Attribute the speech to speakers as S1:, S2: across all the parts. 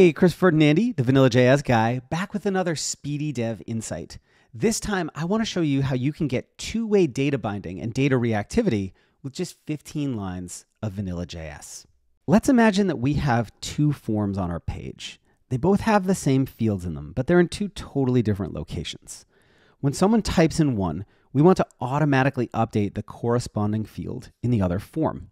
S1: Hey, Chris Ferdinandi, the Vanilla JS guy, back with another Speedy Dev Insight. This time, I want to show you how you can get two way data binding and data reactivity with just 15 lines of Vanilla JS. Let's imagine that we have two forms on our page. They both have the same fields in them, but they're in two totally different locations. When someone types in one, we want to automatically update the corresponding field in the other form.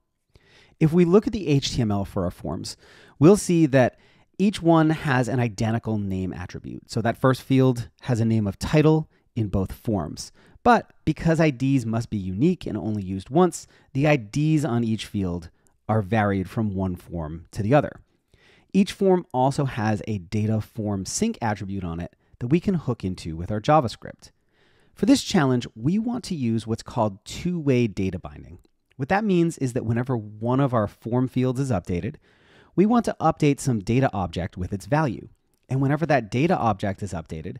S1: If we look at the HTML for our forms, we'll see that each one has an identical name attribute. So that first field has a name of title in both forms. But because IDs must be unique and only used once, the IDs on each field are varied from one form to the other. Each form also has a data form sync attribute on it that we can hook into with our JavaScript. For this challenge, we want to use what's called two-way data binding. What that means is that whenever one of our form fields is updated, we want to update some data object with its value. And whenever that data object is updated,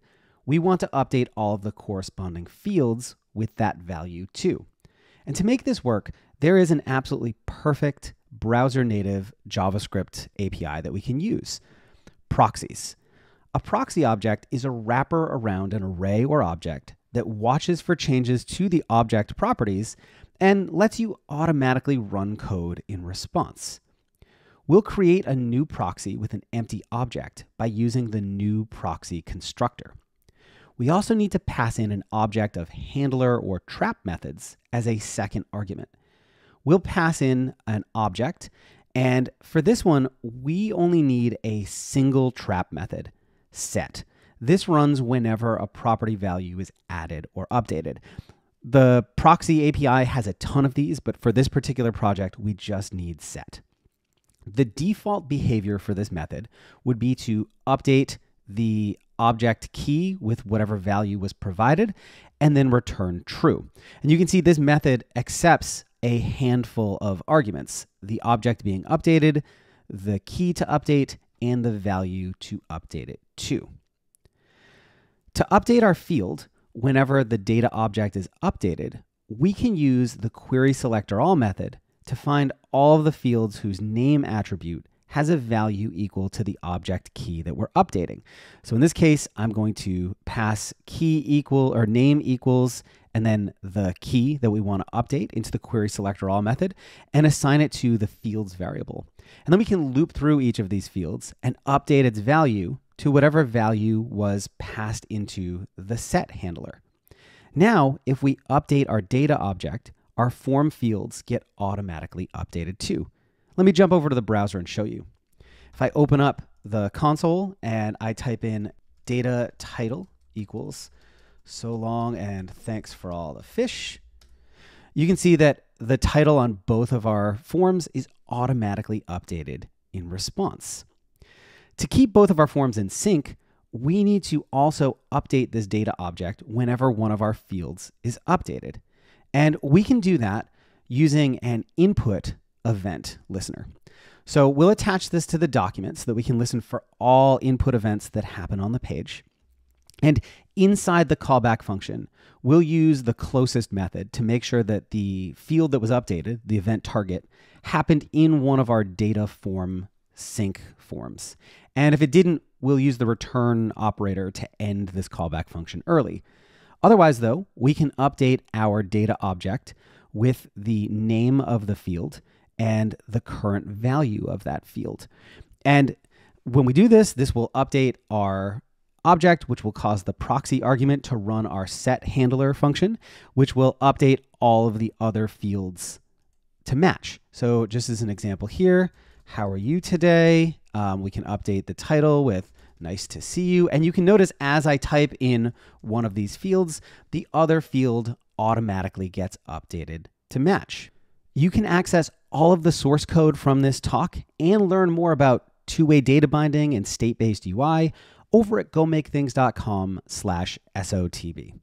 S1: we want to update all of the corresponding fields with that value too. And to make this work, there is an absolutely perfect browser native JavaScript API that we can use proxies. A proxy object is a wrapper around an array or object that watches for changes to the object properties and lets you automatically run code in response. We'll create a new proxy with an empty object by using the new proxy constructor. We also need to pass in an object of handler or trap methods as a second argument. We'll pass in an object, and for this one, we only need a single trap method, set. This runs whenever a property value is added or updated. The proxy API has a ton of these, but for this particular project, we just need set. The default behavior for this method would be to update the object key with whatever value was provided and then return true. And you can see this method accepts a handful of arguments, the object being updated, the key to update, and the value to update it to. To update our field, whenever the data object is updated, we can use the query selector all method to find all of the fields whose name attribute has a value equal to the object key that we're updating. So in this case, I'm going to pass key equal or name equals and then the key that we want to update into the query selector all method and assign it to the fields variable. And then we can loop through each of these fields and update its value to whatever value was passed into the set handler. Now, if we update our data object, our form fields get automatically updated too. Let me jump over to the browser and show you. If I open up the console and I type in data title equals so long and thanks for all the fish, you can see that the title on both of our forms is automatically updated in response. To keep both of our forms in sync, we need to also update this data object whenever one of our fields is updated. And we can do that using an input event listener. So we'll attach this to the document so that we can listen for all input events that happen on the page. And inside the callback function, we'll use the closest method to make sure that the field that was updated, the event target, happened in one of our data form sync forms. And if it didn't, we'll use the return operator to end this callback function early. Otherwise, though, we can update our data object with the name of the field and the current value of that field. And when we do this, this will update our object, which will cause the proxy argument to run our set handler function, which will update all of the other fields to match. So just as an example here, how are you today? Um, we can update the title with nice to see you. And you can notice as I type in one of these fields, the other field automatically gets updated to match. You can access all of the source code from this talk and learn more about two-way data binding and state-based UI over at gomakethings.com slash SOTB.